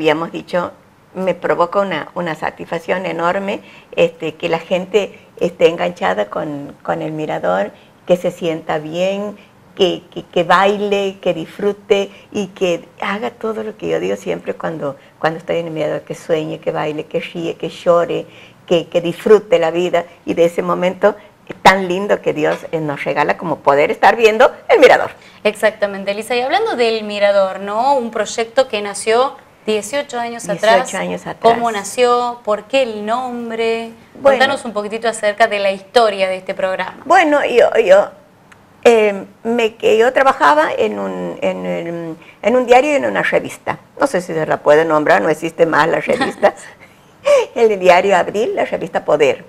habíamos dicho, me provoca una, una satisfacción enorme este, que la gente esté enganchada con, con el mirador, que se sienta bien, que, que, baile, que disfrute y que haga todo lo que yo digo siempre cuando, cuando estoy en el mirador, que sueñe, que baile, que ríe, que llore, que, que disfrute la vida y de ese momento tan lindo que Dios eh, nos regala como poder estar viendo el mirador. Exactamente, Elisa. Y hablando del mirador, ¿no? Un proyecto que nació 18 años 18 atrás. años atrás. ¿Cómo nació? ¿Por qué el nombre? Cuéntanos un poquitito acerca de la historia de este programa. Bueno, yo, yo, eh, me, yo trabajaba en un, en, en, un diario y en una revista. No sé si se la puede nombrar, no existe más la revista. el diario Abril, la revista Poder.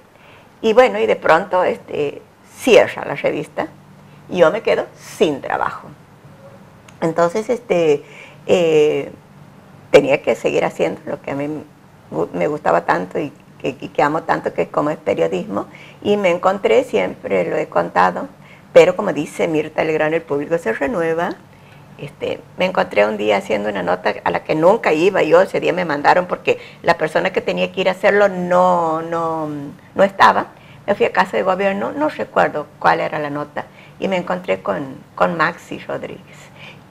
Y bueno, y de pronto este, cierra la revista y yo me quedo sin trabajo. Entonces, este, eh, tenía que seguir haciendo lo que a mí me gustaba tanto y que, amo tanto, que como es periodismo. Y me encontré, siempre lo he contado, pero como dice Mirta Legrand, el público se renueva. Este, me encontré un día haciendo una nota a la que nunca iba yo, ese día me mandaron porque la persona que tenía que ir a hacerlo no, no, no estaba. Me fui a casa de gobierno, no recuerdo cuál era la nota, y me encontré con, con Maxi Rodríguez.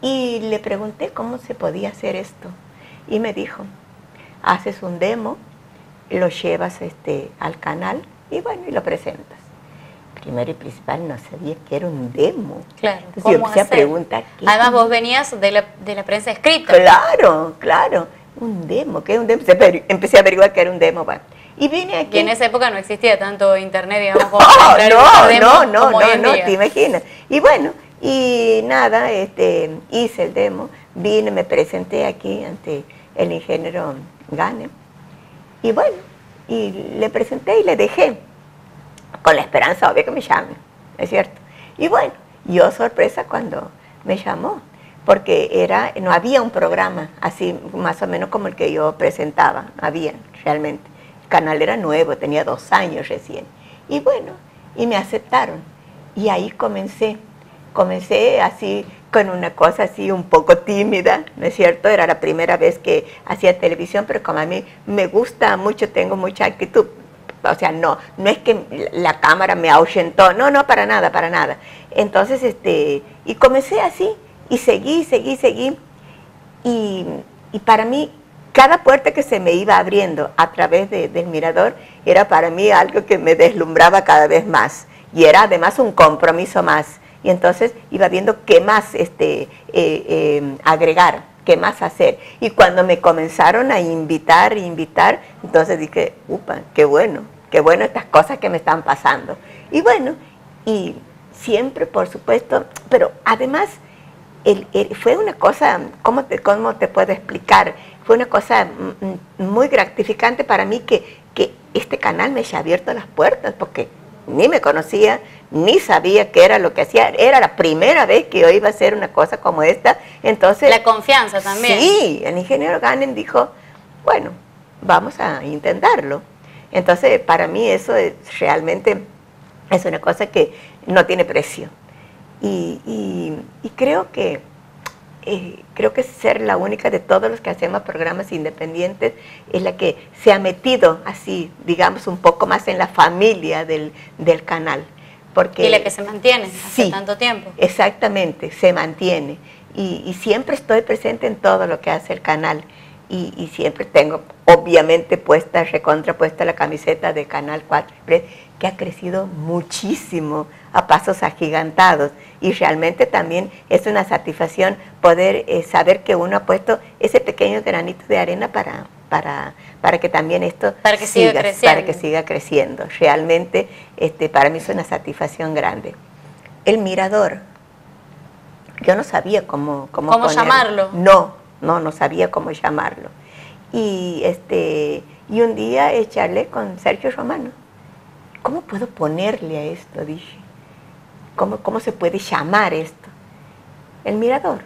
Y le pregunté cómo se podía hacer esto. Y me dijo, haces un demo, lo llevas este, al canal y bueno, y lo presentas. Primero y principal, no sabía que era un demo. Claro, Entonces yo empecé a preguntar. Además, vos venías de la, de la, prensa escrita. Claro, claro. Un demo, ¿qué es un demo? Empecé a averiguar que era un demo. Bueno. Y vine aquí. Y en esa época no existía tanto internet, digamos, como no, no, no, no, no, te imaginas. Y bueno, y nada, este, hice el demo, vine, me presenté aquí ante el ingeniero Gane. Y bueno, y le presenté y le dejé, con la esperanza obvia que me llame, ¿es cierto? Y bueno, yo sorpresa cuando me llamó, porque era, no había un programa así más o menos como el que yo presentaba, había realmente. El canal era nuevo, tenía dos años recién. Y bueno, y me aceptaron. Y ahí comencé, comencé así con una cosa así un poco tímida, ¿no es cierto? Era la primera vez que hacía televisión, pero como a mí me gusta mucho, tengo mucha actitud. O sea, no, no es que la cámara me ahuyentó, no, no, para nada, para nada. Entonces, este, y comencé así, y seguí, seguí, seguí. Y, y para mí, cada puerta que se me iba abriendo a través del mirador era para mí algo que me deslumbraba cada vez más. Y era además un compromiso más y entonces iba viendo qué más este, eh, em, agregar, qué más hacer. Y cuando me comenzaron a invitar, invitar, entonces dije, upa, qué bueno, qué bueno estas cosas que me están pasando. Y bueno, y siempre, por supuesto, pero además fue una cosa, ¿cómo te, ¿cómo te puedo explicar? Fue una cosa mm, mm, muy gratificante para mí que, que este canal me haya abierto las puertas, porque ni me conocía, ni sabía qué era lo que hacía. Era la primera vez que yo iba a hacer una cosa como esta. Entonces, la confianza también. Sí, el ingeniero Gannen dijo, bueno, vamos a intentarlo. Entonces, para mí eso es, realmente es una cosa que no tiene precio. y creo que eh, creo que ser la única de todos los que hacemos programas independientes es la que se ha metido así, digamos, un poco más en la familia del, canal. Porque, y la que se mantiene hace tanto tiempo. Exactamente, se mantiene. Y, siempre estoy presente en todo lo que hace el canal. Y, siempre tengo, obviamente, puesta, recontrapuesta la camiseta de Canal 4, que ha crecido muchísimo a pasos agigantados y realmente también es una satisfacción poder eh, saber que uno ha puesto ese pequeño granito de arena para, para, para que también esto para que siga, creciendo. Para que siga creciendo. Realmente este, para mí es una satisfacción grande. El mirador, yo no sabía cómo, cómo, ¿Cómo llamarlo. No, no, no sabía cómo llamarlo. Y, este, y un día echarle con Sergio Romano. ¿Cómo puedo ponerle a esto? Dije. ¿Cómo, ¿Cómo se puede llamar esto? El mirador.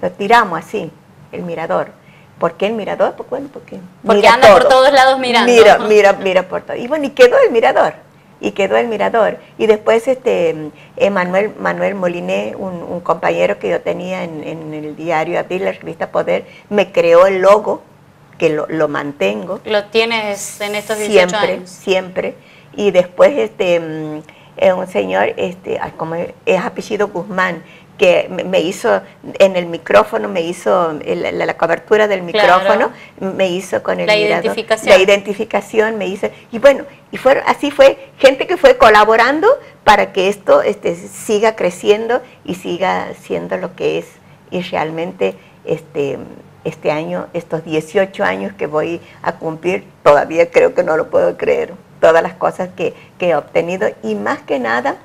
Lo tiramos así, el mirador. ¿Por qué el mirador? Pues bueno, porque, porque anda por todos lados mirando. Mira, mira, mira por todo. Y bueno, y quedó el mirador. Y quedó el mirador. Y después este Manuel, Manuel Moliné, un, compañero que yo tenía en, el diario Abril, la revista Poder, me creó el logo que lo, lo mantengo. ¿Lo tienes en estos 18 siempre, años? Siempre, Y después este, mm, un señor, este, como es apellido Guzmán, que me hizo en el micrófono, me hizo la, cobertura del micrófono, me hizo con el la identificación. La identificación me hizo, y bueno, y fueron, así fue gente que fue colaborando para que esto este, siga creciendo y siga siendo lo que es. Y realmente este, este año, estos 18 años que voy a cumplir, todavía creo que no lo puedo creer. Todas las cosas que, que he obtenido y más que nada,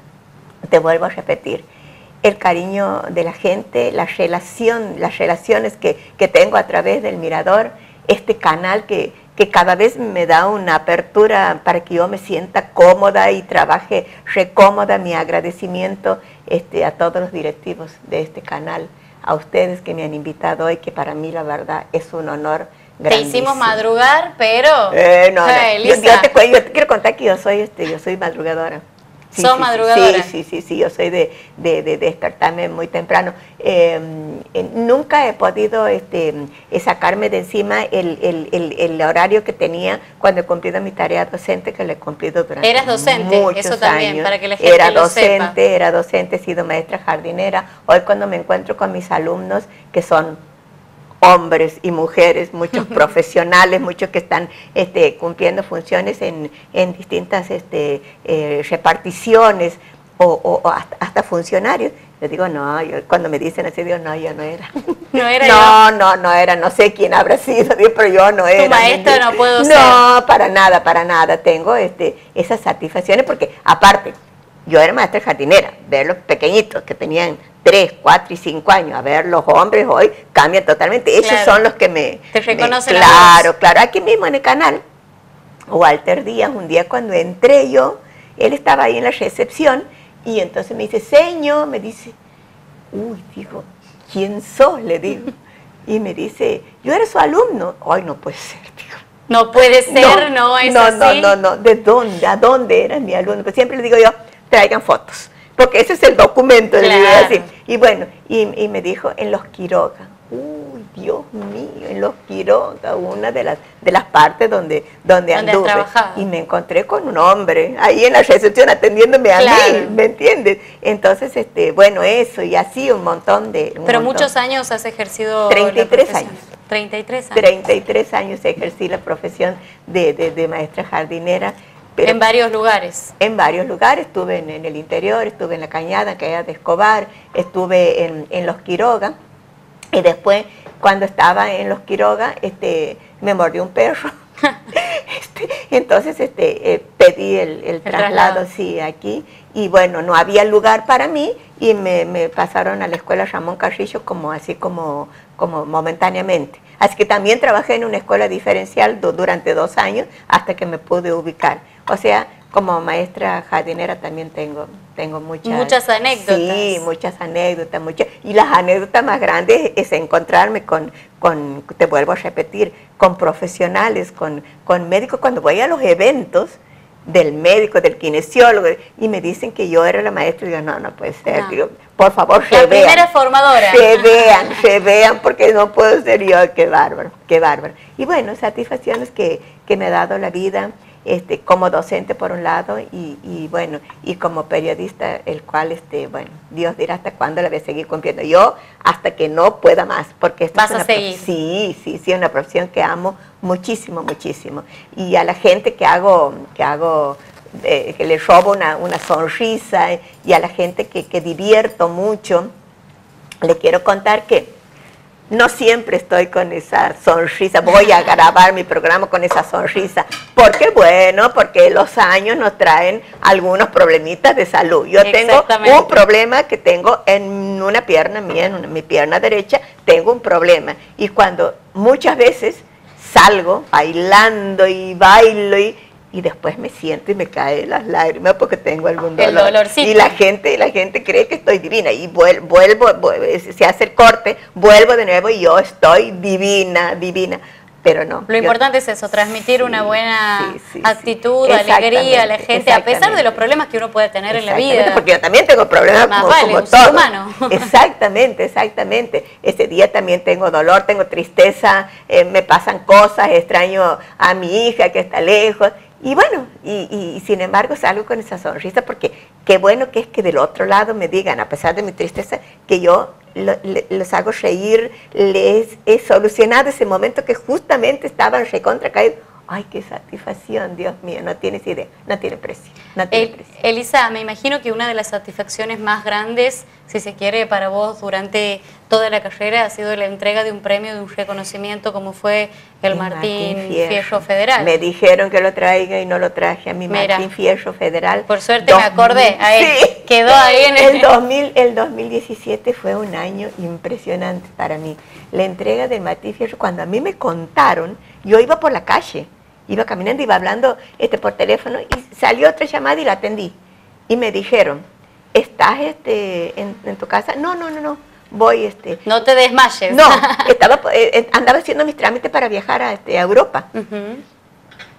te vuelvo a repetir, el cariño de la gente, la relación, las relaciones que, tengo a través del mirador, este canal que, que, cada vez me da una apertura para que yo me sienta cómoda y trabaje recómoda, mi agradecimiento este, a todos los directivos de este canal, a ustedes que me han invitado hoy, que para mí la verdad es un honor. Te hicimos madrugar, pero... Eh, no, yo, te, quiero contar que yo soy, este, yo soy madrugadora. Sí, madrugadora? Sí, sí, sí, yo soy de, despertarme muy temprano. Em, nunca he podido este, sacarme de encima el, horario que tenía cuando he cumplido mi tarea docente, que le he cumplido durante ¿Eras docente? Muchos Eso también, años. para que la gente Era docente, era docente, he sido maestra jardinera. Hoy cuando me encuentro con mis alumnos, que son hombres y mujeres, muchos profesionales, muchos que están este, cumpliendo funciones en, distintas este, eh, reparticiones o, hasta, funcionarios. Les digo, no, cuando me dicen así, digo, no, yo no era. No era No, no, no era, no sé quién habrá sido, pero yo no era. Tu maestra no puedo ser. No, para nada, para nada. Tengo este, esas satisfacciones porque, aparte, yo era maestra jardinera, ver los pequeñitos que tenían 3, 4 y 5 años. A ver, los hombres hoy cambian totalmente. Ellos son los que me... Te reconocen. claro, claro. Aquí mismo en el canal, Walter Díaz, un día cuando entré yo, él estaba ahí en la recepción y entonces me dice, señor, me dice, uy, digo, ¿quién sos? Le digo. Y me dice, yo era su alumno. Ay, no puede ser, digo. No puede ser, no, es no, así. No, no, no, ¿de dónde? ¿A dónde era mi alumno? Pues siempre le digo yo, traigan fotos porque ese es el documento del claro. Y bueno, y, me dijo, en los Quiroga. Uy, Dios mío, en los Quiroga, una de las, de las partes donde, donde, anduve. Y me encontré con un hombre ahí en la recepción atendiéndome a mí, ¿me entiendes? Entonces, este, bueno, eso, y así un montón de... Pero muchos años has ejercido 33 años. 33 años. 33 años ejercí la profesión de, de, de maestra jardinera en varios lugares. En varios lugares, estuve en, el interior, estuve en la Cañada, en Cañada de Escobar, estuve en, Los Quiroga, y después cuando estaba en Los Quiroga, este, me mordió un perro. este, entonces este, eh, pedí el, traslado, sí, aquí, y bueno, no había lugar para mí, y me, pasaron a la escuela Ramón Carrillo como así como, como momentáneamente. Así que también trabajé en una escuela diferencial durante dos años hasta que me pude ubicar. O sea, como maestra jardinera también tengo, tengo muchas... Muchas anécdotas. Sí, muchas anécdotas, muchas. Y las anécdotas más grandes es encontrarme con, con te vuelvo a repetir, con profesionales, con, con médicos. Cuando voy a los eventos, del médico, del kinesiólogo, y me dicen que yo era la maestra, y digo, no, no puede ser, Digo, por favor, se la primera formadora. Se vean, se vean, porque no puedo ser yo, qué bárbaro, qué bárbaro. Y bueno, satisfacciones que, que me ha dado la vida, este, como docente por un lado y, bueno, y como periodista, el cual, este, bueno, Dios dirá hasta cuándo la voy a seguir cumpliendo. Yo hasta que no pueda más, porque esto es una a seguir. Sí, sí, sí, una profesión que amo muchísimo, muchísimo. Y a la gente que hago, que hago eh, que le robo una, una, sonrisa y a la gente que, que divierto mucho, le quiero contar que no siempre estoy con esa sonrisa, voy a grabar mi programa con esa sonrisa. ¿Por qué? Bueno, porque los años nos traen algunos problemitas de salud. Yo tengo un problema que tengo en una pierna mía, en mi pierna derecha, tengo un problema. Y cuando muchas veces salgo bailando y bailo y y después me siento y me caen las lágrimas porque tengo algún dolor. y la gente, la gente cree que estoy divina y vuelvo, vuelvo, se hace el corte, vuelvo de nuevo y yo estoy divina, divina. pero no. Lo importante es eso, transmitir una buena actitud, alegría a la gente, a pesar de los problemas que uno puede tener en la vida. Porque yo también tengo problemas como, vale, todo. humano. Exactamente, exactamente. Ese día también tengo dolor, tengo tristeza, eh, me pasan cosas, extraño a mi hija que está lejos. Y bueno, y, sin embargo salgo con esa sonrisa porque qué bueno que es que del otro lado me digan, a pesar de mi tristeza, que yo los hago reír, les he solucionado ese momento que justamente estaban recontra caídos. Ay, qué satisfacción, Dios mío, no tienes idea, no tiene precio. No tiene precio. Elisa, me imagino que una de las satisfacciones más grandes, si se quiere, para vos durante toda la carrera ha sido la entrega de un premio, de un reconocimiento como fue el, Martín, Fierro. Federal. Me dijeron que lo traiga y no lo traje a mi Martín Fierro Federal. Por suerte me acordé, ahí quedó ahí en el... 2000, el 2017 fue un año impresionante para mí. La entrega del Martín Fierro, cuando a mí me contaron, yo iba por la calle, iba caminando, iba hablando este, por teléfono y salió otra llamada y la atendí. Y me dijeron, ¿estás este, en, en tu casa? No, no, no, no voy este. No te desmayes. No estaba eh, eh, andaba haciendo mis trámites para viajar a, este, Europa.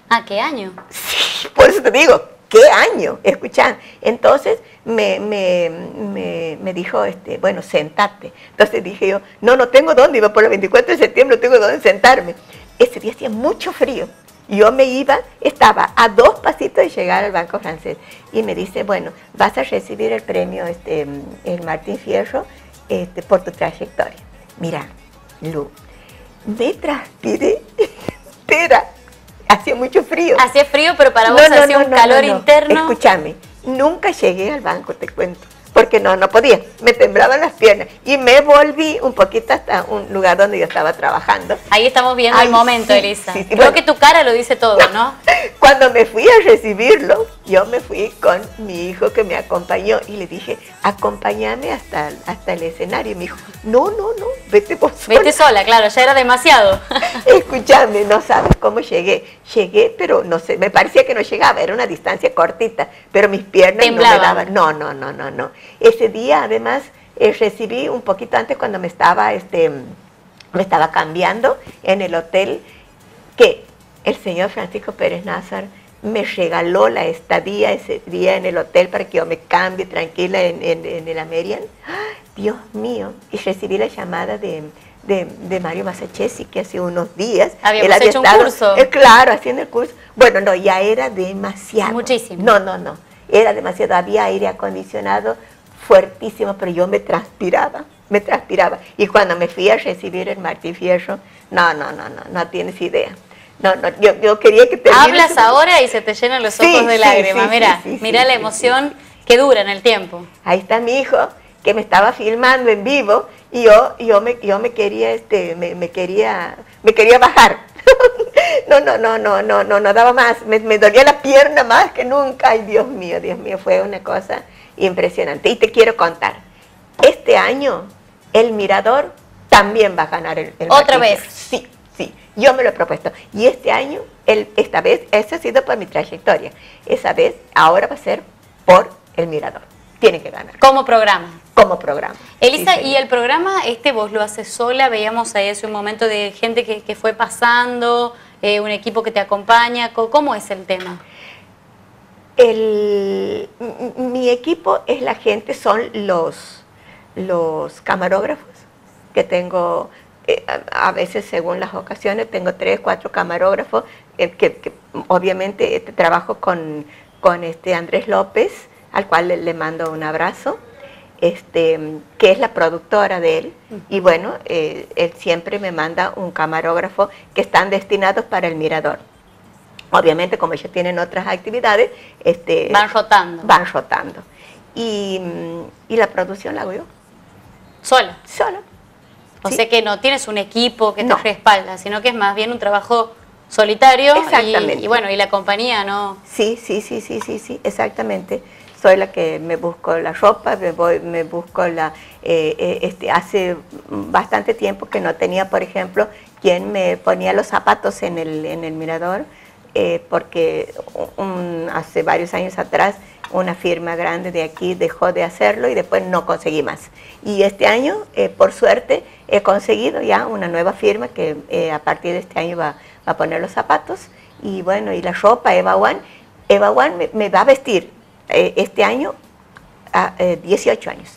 ¿A qué año sí por eso te digo qué año escuchan entonces me, me, me, dijo este bueno sentate. Entonces dije yo no no tengo dónde iba por el 24 de septiembre no tengo dónde sentarme. Ese día hacía mucho frío yo me iba, estaba a dos pasitos de llegar al Banco Francés y me dice, bueno, vas a recibir el premio, este, el Martín Fierro, este, por tu trayectoria. Mira, Lu, me transpiré entera. Hacía mucho frío. Hacía frío, pero para vos hacía un calor interno. Escúchame, nunca llegué al banco, te cuento porque no, no podía, me temblaban las piernas y me volví un poquito hasta un lugar donde yo estaba trabajando. Ahí estamos viendo el momento, Elisa. Creo que tu cara lo dice todo, ¿no? Cuando me fui a recibirlo, yo me fui con mi hijo que me acompañó y le dije, acompáñame hasta, hasta el escenario. Y me dijo, no, no, no, vete por sola. Vete sola, claro, ya era demasiado. Escúchame, no sabes cómo llegué. Llegué, pero no sé, me parecía que no llegaba, era una distancia cortita, pero mis piernas no me daban. No, no, no, no, no. Ese día, además, eh, recibí un poquito antes cuando me estaba, este, me estaba cambiando en el hotel, que el señor Francisco Pérez Nazar me regaló la estadía ese día en el hotel para que yo me cambie tranquila en, el Amerian. Dios mío, y recibí la llamada de, Mario Masachesi, que hace unos días. Habíamos había hecho un curso. Eh, claro, haciendo el curso. Bueno, no, ya era demasiado. Muchísimo. No, no, no. Era demasiado. Había aire acondicionado fuertísimo, pero yo me transpiraba, me transpiraba. Y cuando me fui a recibir el Martí Fierro, no, no, no, no, no tienes idea. No, no, yo, yo quería que te Hablas ahora y se te llenan los ojos de lágrimas. mira, mira la emoción que dura en el tiempo. Ahí está mi hijo que me estaba filmando en vivo y yo, yo me, yo me quería, este, me, quería, me quería bajar. no, no, no, no, no, no, no daba más. Me, me dolía la pierna más que nunca. Ay, Dios mío, Dios mío, fue una cosa impresionante. Y te quiero contar, este año el Mirador también va a ganar el, el ¿Otra vez? Sí, sí, yo me lo he propuesto. Y este año, el, esta vez, eso ha sido por mi trayectoria. Esa vez, ahora va a ser por el Mirador. Tiene que ganar. Como programa. Como programa. Elisa, ¿y el programa este vos lo haces sola? Veíamos ahí hace un momento de gente que, que fue pasando, eh, un equipo que te acompaña. ¿Cómo es el tema? El, mi equipo es la gente, son los, los camarógrafos que tengo, eh, a, veces según las ocasiones, tengo tres, cuatro camarógrafos, eh, que, obviamente este, trabajo con, con este Andrés López, al cual le, mando un abrazo, este, que es la productora de él, y bueno, eh, él siempre me manda un camarógrafo que están destinados para el mirador. Obviamente, como ellos tienen otras actividades, este, van rotando. Van rotando. Y, y la producción la hago yo. ¿Sola? Sola. O sea que no tienes un equipo que te respalda, sino que es más bien un trabajo solitario. Exactamente. Y, bueno, y la compañía, ¿no? Sí, sí, sí, sí, sí, sí, exactamente. Soy la que me busco la ropa, me voy, me busco la... Eh, eh, este, hace bastante tiempo que no tenía, por ejemplo, quien me ponía los zapatos en el, en el mirador eh, porque hace varios años atrás una firma grande de aquí dejó de hacerlo y después no conseguí más. Y este año, eh, por suerte, he conseguido ya una nueva firma que eh, a partir de este año va, a poner los zapatos y bueno, y la ropa Eva One. Eva One me, va a vestir eh, este año a 18 años.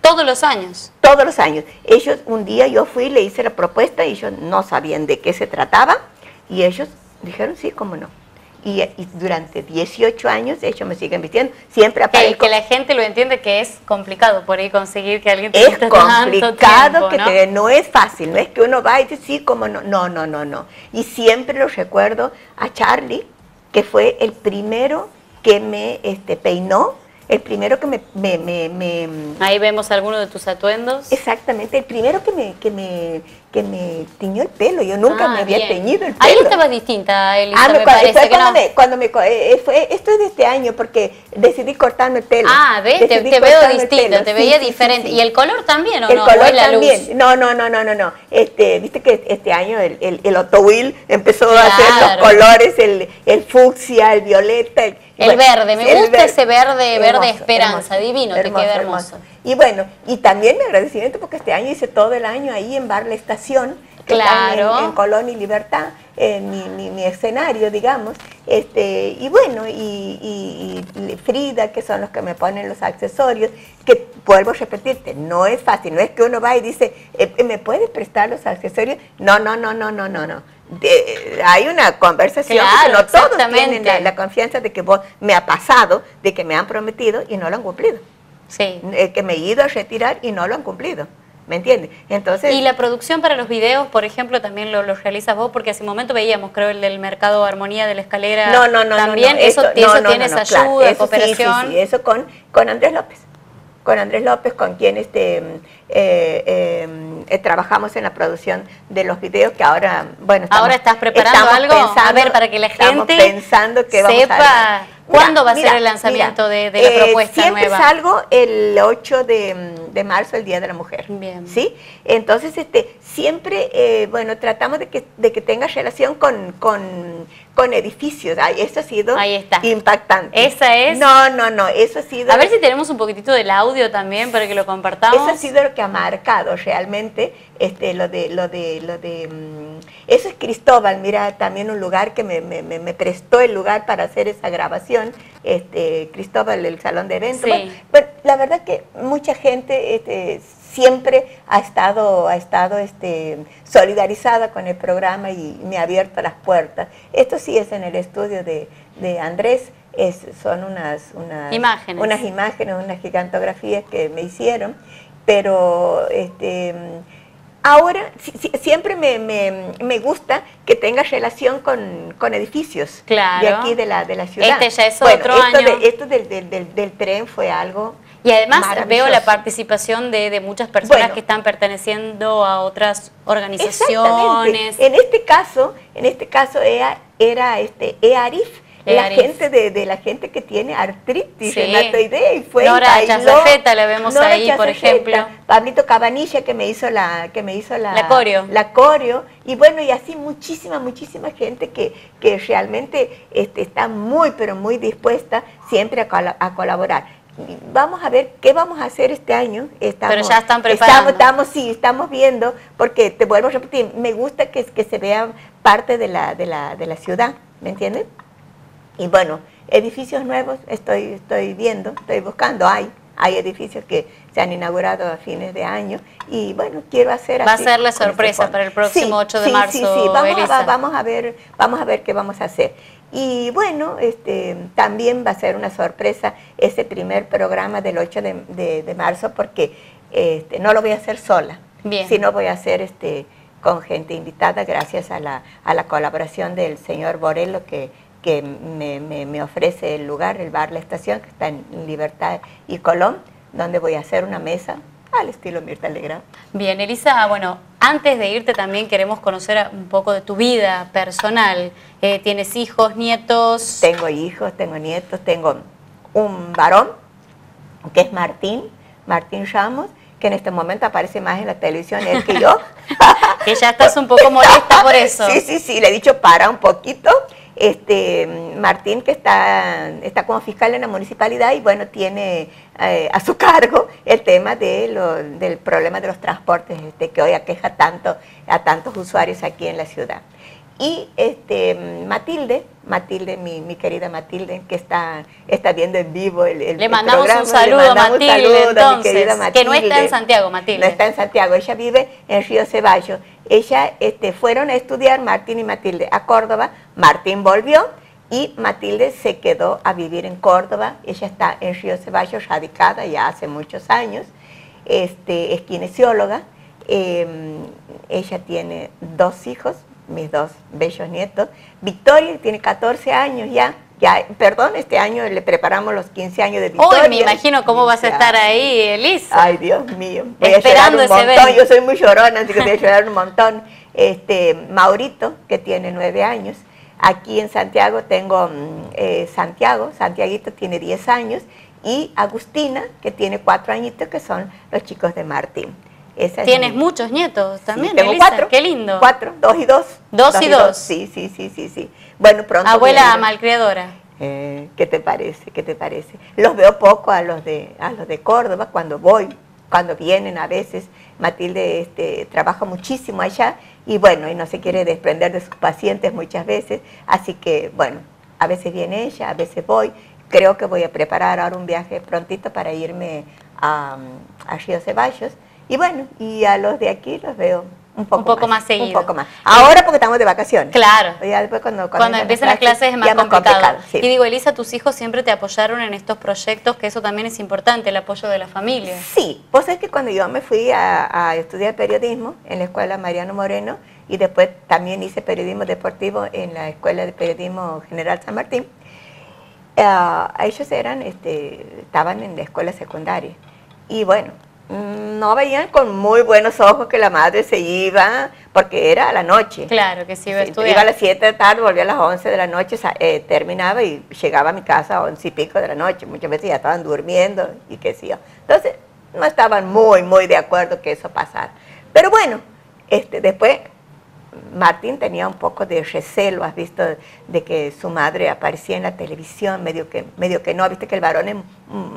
¿Todos los años? Todos los años. Ellos, un día yo fui, le hice la propuesta y ellos no sabían de qué se trataba y ellos dijeron sí, cómo no y, durante 18 años ellos me siguen vistiendo. Siempre aparezco. Que, que la gente lo entiende que es complicado por ahí conseguir que alguien te Es complicado, que no es fácil, no es que uno va y dice sí, como no, no, no, no, no. Y siempre lo recuerdo a Charlie, que fue el primero que me este, peinó el primero que me, me, Ahí vemos algunos de tus atuendos. Exactamente, el primero que me, que me, que me tiñó el pelo. Yo nunca ah, me había teñido el pelo. Ahí estabas distinta, Elisa, ah, me, parece cuando, me, cuando me, eh, fue, esto es de este año porque decidí cortarme el pelo. Ah, ves, te, veo distinta, te veía diferente. ¿Y el color también o el no? color también. No, no, no, no, no, no. Este, viste que este año el, el, el Will empezó a hacer los colores, el, el fucsia, el violeta, el, el verde, me gusta ese verde, verde esperanza, divino, te queda hermoso. Y bueno, y también mi agradecimiento porque este año hice todo el año ahí en Bar La Estación, claro. en, Colón y Libertad, en mi, mi, escenario, digamos. Este, y bueno, y, Frida, que son los que me ponen los accesorios, que vuelvo a repetirte, no es fácil, no es que uno va y dice, eh, ¿me puedes prestar los accesorios? No, no, no, no, no, no, no hay una conversación, no todos tienen la, confianza de que vos me ha pasado, de que me han prometido y no lo han cumplido. Sí. Eh, que me he ido a retirar y no lo han cumplido. ¿Me entiendes? Entonces, y la producción para los videos, por ejemplo, también lo, lo realizas vos, porque hace un momento veíamos, creo, el del mercado Armonía de la Escalera. No, no, no. También eso, eso, tienes ayuda, cooperación. Sí, sí, eso con, con Andrés López con Andrés López, con quien este, eh, eh, eh, trabajamos en la producción de los videos, que ahora, bueno, ahora estás preparando algo, a ver, para que la gente pensando que vamos sepa cuándo va a ser el lanzamiento de, la propuesta siempre salgo el 8 de, marzo, el Día de la Mujer. Bien. ¿Sí? Entonces, este, siempre, bueno, tratamos de que, de que tenga relación con, con con edificios. Ay, eso ha sido impactante. Esa es. No, no, no, eso ha sido. A ver si tenemos un poquitito del audio también para que lo compartamos. Eso ha sido lo que ha marcado realmente este lo de lo de lo de mm, eso es Cristóbal, mira, también un lugar que me, me, me, prestó el lugar para hacer esa grabación, este Cristóbal, el salón de eventos. Bueno, la verdad que mucha gente este, siempre ha estado, ha estado este, solidarizada con el programa y me ha abierto las puertas. Esto sí es en el estudio de, Andrés, es, son unas, unas, imágenes. unas imágenes, unas gigantografías que me hicieron, pero este, ahora siempre me, gusta que tenga relación con, edificios de aquí de la, de la ciudad. Este ya es otro esto año. esto del, del, del tren fue algo y además veo la participación de, muchas personas que están perteneciendo a otras organizaciones. En este caso, en este caso era, era este EARIF, la gente de, la gente que tiene artritis sí. reumatoidea y fue Nora Chazafeta la vemos ahí, por ejemplo. Pablito Cabanilla que me hizo la que me hizo la, la coreo. La coreo y bueno, y así muchísima muchísima gente que, que realmente este, está muy pero muy dispuesta siempre a, a colaborar vamos a ver qué vamos a hacer este año. Estamos, Pero ya están preparados. Estamos, sí, estamos viendo, porque te vuelvo a repetir, me gusta que, que se vea parte de la, de, la, de la ciudad, ¿me entiendes? Y bueno, edificios nuevos estoy, estoy viendo, estoy buscando, hay, hay edificios que se han inaugurado a fines de año y bueno, quiero hacer Va a ser la sorpresa para el próximo 8 de marzo. Sí, sí, vamos a, vamos a ver, vamos a ver qué vamos a hacer. Y bueno, este, también va a ser una sorpresa ese primer programa del 8 de, marzo porque este, no lo voy a hacer sola, sino voy a hacer este, con gente invitada gracias a la, a la colaboración del señor Borello que, que me, me, ofrece el lugar, el bar La Estación, que está en Libertad y Colón, donde voy a hacer una mesa al estilo Mirta Legrand. Bien, Elisa, bueno, antes de irte también queremos conocer un poco de tu vida personal. Eh, ¿Tienes hijos, nietos? Tengo hijos, tengo nietos, tengo un varón, que es Martín, Martín Ramos, que en este momento aparece más en la televisión él que yo. que ya estás un poco molesta por eso. Sí, sí, sí, le he dicho para un poquito. Este, Martín, que está, está como fiscal en la municipalidad y bueno, tiene eh, a su cargo el tema de del problema de los transportes este, que hoy aqueja tanto a tantos usuarios aquí en la ciudad. Y este, Matilde, Matilde, mi, mi, querida Matilde, que está, está viendo en vivo el, el Le mandamos un saludo a Matilde, entonces, que no está en Santiago, Matilde. No está en Santiago, ella vive en Río Ceballos. Ella este, fueron a estudiar, Martín y Matilde, a Córdoba. Martín volvió y Matilde se quedó a vivir en Córdoba. Ella está en Río Ceballos, radicada ya hace muchos años. Este, es kinesióloga. Em, ella tiene dos hijos, mis dos bellos nietos. Victoria tiene 14 años ya. Ya, perdón, este año le preparamos los 15 años de Victoria. Uy, me imagino cómo vas a estar ahí, Elisa. Ay, Dios mío. Voy Esperando a un montón. Yo soy muy llorona, así que voy a llorar un montón. Este, Maurito, que tiene 9 años. Aquí en Santiago tengo mm, eh, Santiago, Santiaguito tiene 10 años. Y Agustina, que tiene 4 añitos, que son los chicos de Martín. Tienes muchos nietos también, tengo cuatro. Qué lindo. Cuatro, dos y dos. Dos, y dos. Sí, sí, sí, sí, sí. Bueno, pronto. Abuela malcriadora. Eh, ¿Qué te parece? ¿Qué te parece? Los veo poco a los de a los de Córdoba cuando voy, cuando vienen a veces. Matilde este, trabaja muchísimo allá y bueno, y no se quiere desprender de sus pacientes muchas veces, así que bueno, a veces viene ella, a veces voy. Creo que voy a preparar ahora un viaje prontito para irme a, a Río Ceballos y bueno, y a los de aquí los veo un poco, más, seguido. Un poco más. Ahora porque estamos de vacaciones. Claro. Ya después cuando, cuando, empiezan las clases es más, complicado. Y digo, Elisa, tus hijos siempre te apoyaron en estos proyectos, que eso también es importante, el apoyo de la familia. Sí, vos sabés que cuando yo me fui a, estudiar periodismo en la escuela Mariano Moreno y después también hice periodismo deportivo en la escuela de periodismo General San Martín, uh, ellos eran, este, estaban en la escuela secundaria. Y bueno, no veían con muy buenos ojos que la madre se iba, porque era a la noche. Claro, que se iba a estudiar. Iba a las 7 de la tarde, volvía a las 11 de la noche, eh, terminaba y llegaba a mi casa a 11 y pico de la noche. Muchas veces ya estaban durmiendo y qué sé yo. Entonces, no estaban muy, muy de acuerdo que eso pasara. Pero bueno, este, después Martín tenía un poco de recelo, has visto, de que su madre aparecía en la televisión, medio que, medio que no, viste que el varón es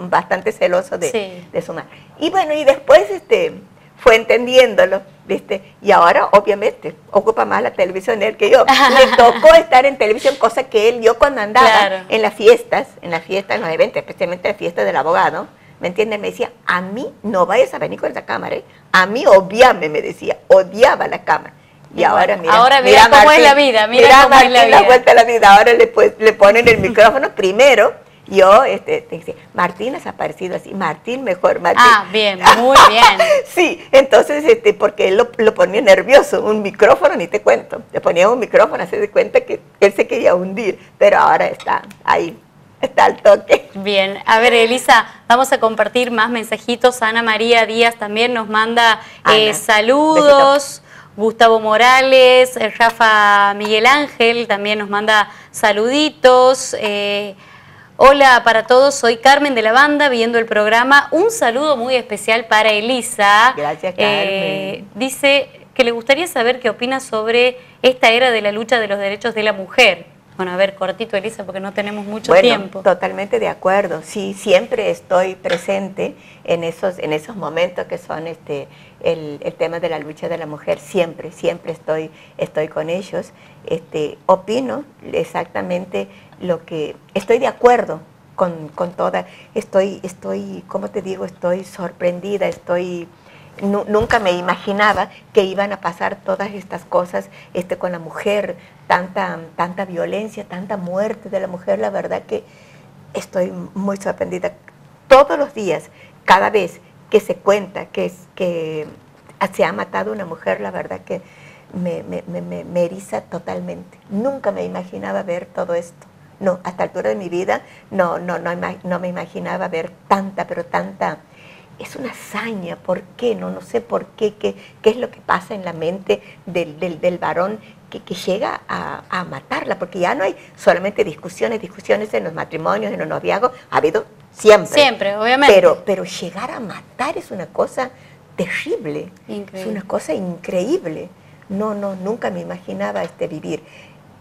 bastante celoso de, su madre. Y bueno, y después este, fue entendiéndolo, viste, y ahora obviamente ocupa más la televisión él que yo. Le tocó estar en televisión, cosa que él, yo cuando andaba en las fiestas, en las fiestas, en los eventos, especialmente la fiesta del abogado, ¿me entiendes? Me decía, a mí no vayas a venir con esa cámara, ¿eh? a mí odiame, me decía, odiaba la cámara. Y ahora mira, ahora mira, cómo es la vida, mira, cómo es la vida. la vuelta a la vida. Ahora le, pues, le ponen el micrófono primero. Yo, este, te dice, Martín has aparecido así, Martín mejor, Martín. Ah, bien, muy bien. sí, entonces, este, porque él lo, lo, ponía nervioso, un micrófono, ni te cuento, le ponía un micrófono, hace de cuenta que él se quería hundir, pero ahora está ahí, está al toque. Bien, a ver Elisa, vamos a compartir más mensajitos, Ana María Díaz también nos manda eh, saludos. Gustavo Morales, eh, Rafa Miguel Ángel también nos manda saluditos. Eh, hola para todos, soy Carmen de la banda viendo el programa. Un saludo muy especial para Elisa. Gracias, eh, Carmen. dice que le gustaría saber qué opina sobre esta era de la lucha de los derechos de la mujer. Bueno, a ver, cortito, Elisa, porque no tenemos mucho bueno, tiempo. Totalmente de acuerdo. Sí, siempre estoy presente en esos, en esos momentos que son este, el, tema de la lucha de la mujer. Siempre, siempre estoy, estoy con ellos. Este, opino exactamente lo que. Estoy de acuerdo con, con toda. Estoy, estoy, ¿cómo te digo? Estoy sorprendida, estoy nunca me imaginaba que iban a pasar todas estas cosas este, con la mujer, tanta, tanta violencia, tanta muerte de la mujer, la verdad que estoy muy sorprendida. Todos los días, cada vez que se cuenta que, que se ha matado una mujer, la verdad que me, me, eriza totalmente. Nunca me imaginaba ver todo esto. No, hasta la altura de mi vida no, no, no, me imaginaba ver tanta, pero tanta es una hazaña, ¿por qué? No, no sé por qué, qué, qué es lo que pasa en la mente del, del, varón que, que llega a, a, matarla, porque ya no hay solamente discusiones, discusiones en los matrimonios, en los noviazgos, ha habido siempre. Siempre, obviamente. Pero, pero llegar a matar es una cosa terrible, es una cosa increíble. No, no, nunca me imaginaba este vivir.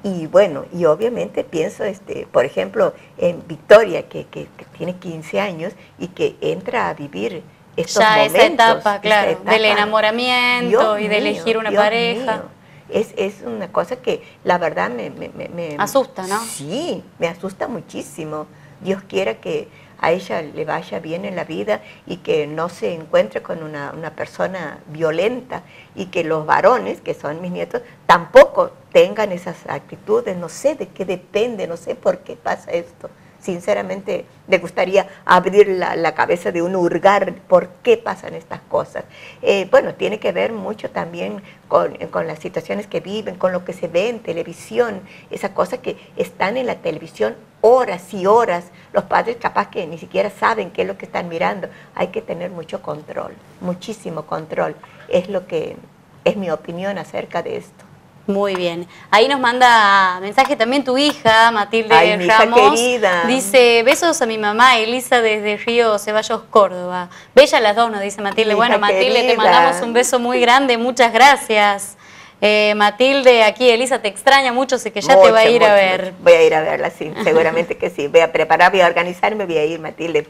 Y bueno, y obviamente pienso, este, por ejemplo, en Victoria, que, que, tiene 15 años y que entra a vivir estos ya momentos. Esa etapa, claro, del enamoramiento y de elegir una pareja. Es, es, una cosa que la verdad me, me, me, Asusta, ¿no? Sí, me asusta muchísimo. Dios quiera que a ella le vaya bien en la vida y que no se encuentre con una, persona violenta y que los varones, que son mis nietos, tampoco tengan esas actitudes. No sé de qué depende, no sé por qué pasa esto. Sinceramente, me gustaría abrir la, cabeza de un hurgar por qué pasan estas cosas. Eh, bueno, tiene que ver mucho también con, con, las situaciones que viven, con lo que se ve en televisión, esas cosas que están en la televisión horas y horas. Los padres capaz que ni siquiera saben qué es lo que están mirando. Hay que tener mucho control, muchísimo control. Es lo que es mi opinión acerca de esto. Muy bien. Ahí nos manda mensaje también tu hija, Matilde Ay, Ramos. querida. Dice, besos a mi mamá, Elisa, desde Río Ceballos, Córdoba. Bella las dos, nos dice Matilde. bueno, Matilde, te mandamos un beso muy grande, muchas gracias. Eh, Matilde, aquí Elisa te extraña mucho, así que ya te va a ir a ver. Voy a ir a verla, sí, seguramente que sí. Voy a preparar, voy a organizarme, voy a ir, Matilde.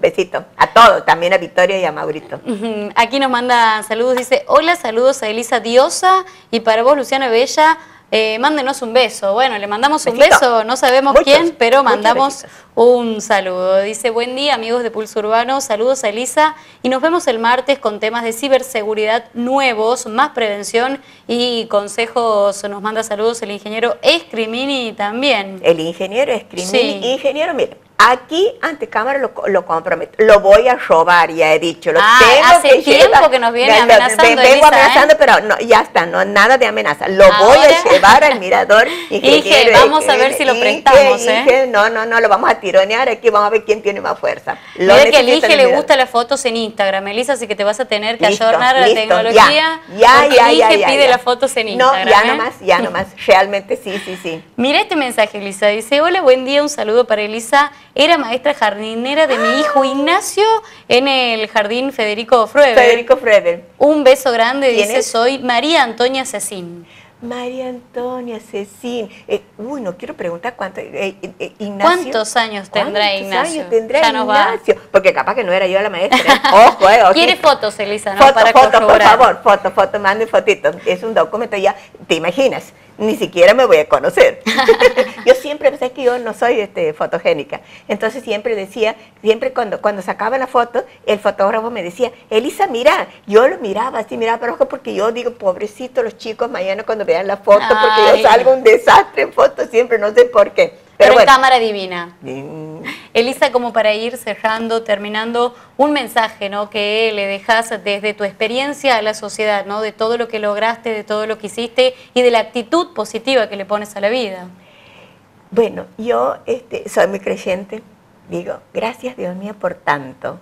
Besito a todos, también a Victoria y a Maurito. Aquí nos manda saludos, dice, hola, saludos a Elisa Diosa y para vos, Luciana Bella, eh, mándenos un beso. Bueno, le mandamos un beso, no sabemos quién, pero mandamos un saludo. Dice, buen día amigos de Pulso Urbano, saludos a Elisa y nos vemos el martes con temas de ciberseguridad nuevos, más prevención y consejos. Nos manda saludos el ingeniero Escrimini también. El ingeniero Escrimini, ingeniero, mire Aquí, ante cámara, lo, lo, comprometo. Lo voy a robar, ya he dicho. Lo ah, hace tiempo que nos viene amenazando. vengo ¿eh? amenazando, pero no, ya está, no nada de amenaza. Lo voy a llevar al mirador. Dije, vamos a ver si lo prestamos, ¿eh? no, no, no, lo vamos a tironear aquí, vamos a ver quién tiene más fuerza. Lo Mira que a Elige le gustan las fotos en Instagram, Elisa, así que te vas a tener que ayornar a la tecnología. Ya, ya, ya, ya, pide las fotos en Instagram. No, ya ¿eh? nomás, ya nomás. Realmente sí, sí, sí. Mira este mensaje, Elisa. Dice, hola, buen día, un saludo para Elisa era maestra jardinera de mi hijo Ignacio en el jardín Federico Frueber. Federico Frueber. Un beso grande, dice, soy María Antonia Cecín. María Antonia Cecín. Eh, uy, no quiero preguntar cuánto, eh, eh, Ignacio. ¿Cuántos años tendrá ¿Cuántos Ignacio? años tendrá Ignacio? Porque capaz que no era yo la maestra. Ojo, eh, ¿Quiere fotos, Elisa? ¿no? Foto, foto, por favor, foto, foto, mande fotitos. Es un documento ya, ¿te imaginas? ni siquiera me voy a conocer. yo siempre pensé que yo no soy este, fotogénica. Entonces siempre decía, siempre cuando, cuando sacaba la foto, el fotógrafo me decía, Elisa, mira, yo lo miraba así, miraba para porque yo digo, pobrecito los chicos mañana cuando vean la foto, porque yo salgo un desastre en foto siempre, no sé por qué. Pero, cámara divina. Elisa, como para ir cerrando, terminando, un mensaje ¿no? que le dejas desde tu experiencia a la sociedad, ¿no? de todo lo que lograste, de todo lo que hiciste y de la actitud positiva que le pones a la vida. Bueno, yo este, soy muy creyente, digo, gracias Dios mío por tanto,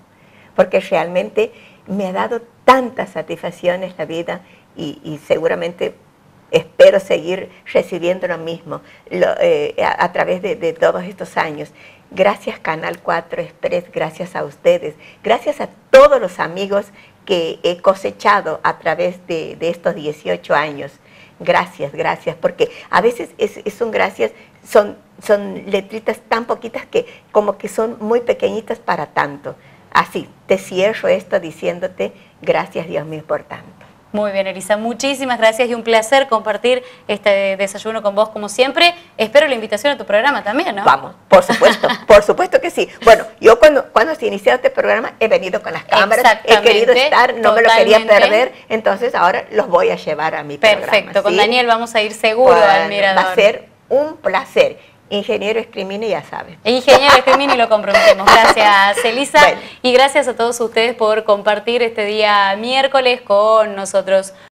porque realmente me ha dado tantas satisfacciones la vida y, y seguramente espero seguir recibiendo lo mismo eh, a, través de, todos estos años. Gracias Canal 4 Express, gracias a ustedes, gracias a todos los amigos que he cosechado a través de, estos 18 años. Gracias, gracias, porque a veces es, son gracias, son, son letritas tan poquitas que como que son muy pequeñitas para tanto. Así, te cierro esto diciéndote gracias Dios mío por tanto. Muy bien, Elisa, muchísimas gracias y un placer compartir este desayuno con vos como siempre. Espero la invitación a tu programa también, ¿no? Vamos, por supuesto, por supuesto que sí. Bueno, yo cuando, cuando se inició este programa he venido con las cámaras, he querido estar, no me lo quería perder, entonces ahora los voy a llevar a mi programa. Perfecto, con Daniel vamos a ir seguro al mirador. Va a ser un placer. Ingeniero Escrimini ya sabe. Ingeniero Escrimini lo comprometemos. Gracias, Elisa. Y gracias a todos ustedes por compartir este día miércoles con nosotros.